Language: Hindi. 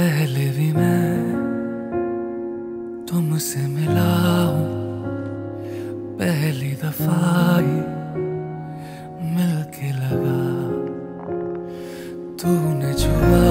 पहले भी मैं तुमसे मिला हूँ। पहली दफ़ा ही मिलके लगा। तूने छुआ